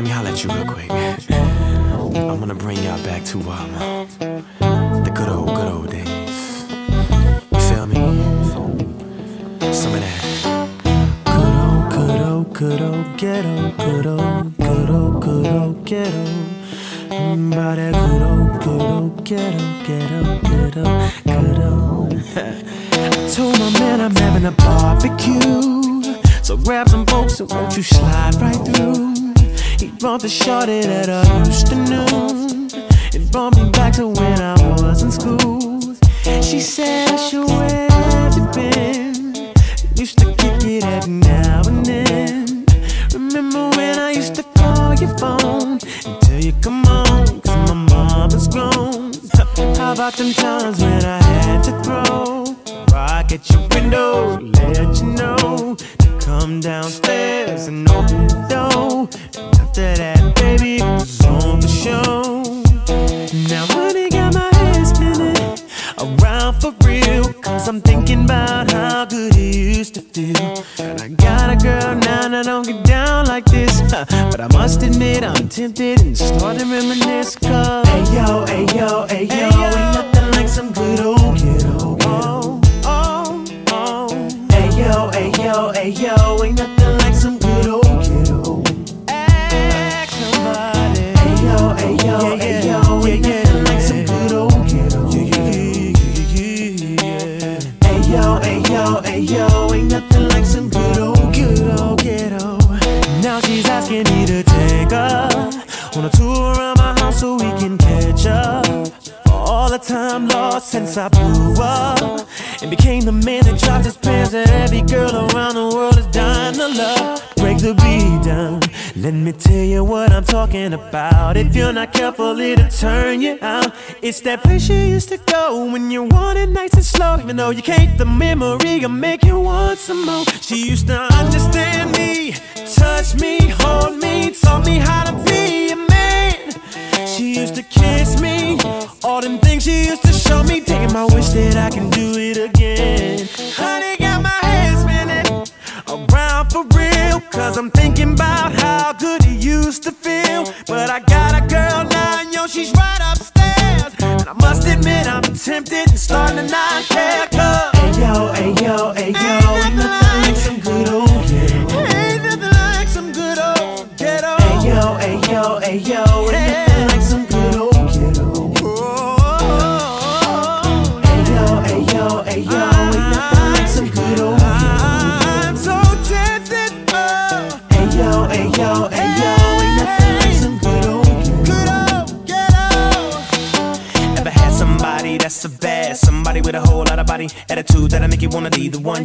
let me holler at you real quick. I wanna bring y'all back to um, the good old, good old days. You feel me? Some of that. Good old, good old, good old ghetto, good old, good old, good old ghetto. Mm, By that good old, good old ghetto, ghetto, ghetto, old. I told my man I'm having a barbecue. So grab some folks and won't you slide right through? He brought the shorty that I used to know. It brought me back to when I was in school. She said, "So where have you been?" Used to kick it every now and then. Remember when I used to call your phone and tell you come on, cause my mom is grown. How about them times when I had to throw rock at your window, let you know to come downstairs and open the door. After that, baby, it was on the show. Now, honey, got my head spinning around for real. Cause I'm thinking about how good it used to feel. And I got a girl now that don't get down like this. huh, But I must admit, I'm tempted and starting to reminisce. Cause, hey yo, hey yo, hey yo, ain't nothing on a tour around my house so we can catch up. All the time lost since I blew up and became the man that dropped his pants that every girl around the world is dying to love. Break the beat down. Let me tell you what I'm talking about. If you're not careful, it'll turn you out. It's that place you used to go when you wanted nice and slow. Even though you can't, the memory will make you want some more. She used to understand me, touch me, hold me, taught me how to show me. Taking my wish that I can do it again. Honey, got my head spinning around for real. Cause I'm thinking about how good it used to feel. But I got a girl now, yo, she's right upstairs. And I must admit, I'm tempted and starting to not care. Cause hey yo, hey yo, hey yo, ain't nothing like some good old ghetto. Ain't nothing like some good old ghetto. Hey yo, hey yo, hey yo, that's a bad, somebody with a whole lot of body, attitude that'll make you wanna be the one.